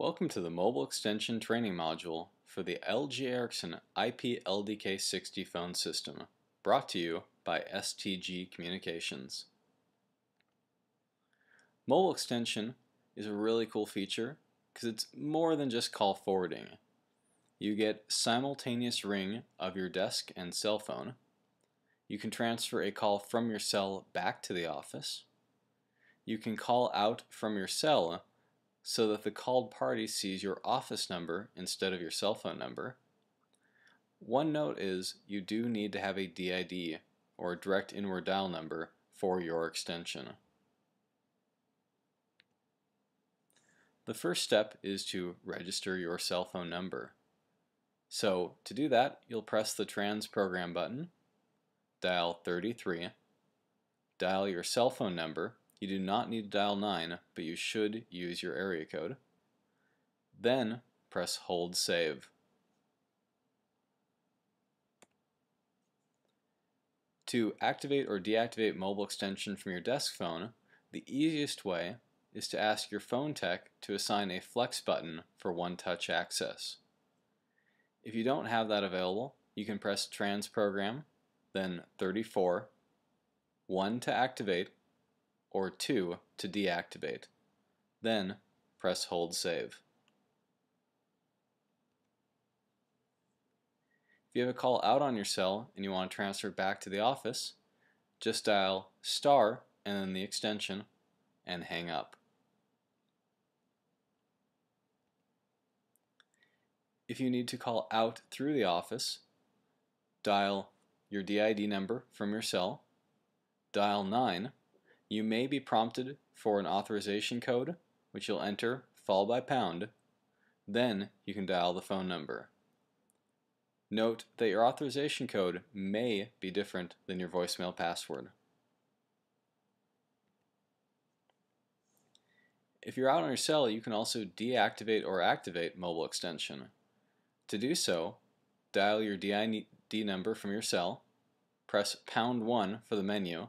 Welcome to the Mobile Extension Training Module for the LG Ericsson IP LDK60 phone system, brought to you by STG Communications. Mobile Extension is a really cool feature because it's more than just call forwarding. You get simultaneous ring of your desk and cell phone. You can transfer a call from your cell back to the office. You can call out from your cell so that the called party sees your office number instead of your cell phone number. One note is you do need to have a DID or direct inward dial number for your extension. The first step is to register your cell phone number. So to do that, you'll press the Trans Program button, dial 33, dial your cell phone number. You do not need to dial 9, but you should use your area code. Then press Hold Save. To activate or deactivate mobile extension from your desk phone, the easiest way is to ask your phone tech to assign a flex button for one-touch access. If you don't have that available, you can press Trans Program, then 34, 1 to activate, or 2 to deactivate. Then press Hold Save. If you have a call out on your cell and you want to transfer back to the office, just dial star and then the extension and hang up. If you need to call out through the office, dial your DID number from your cell, dial 9. You may be prompted for an authorization code, which you'll enter followed by pound. Then you can dial the phone number. Note that your authorization code may be different than your voicemail password. If you're out on your cell, you can also deactivate or activate mobile extension. To do so, dial your DID number from your cell, press pound 1 for the menu,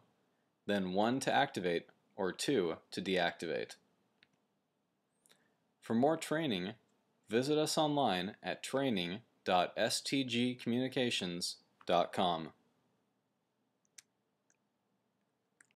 then 1 to activate or 2 to deactivate. For more training, visit us online at training.stgcommunications.com.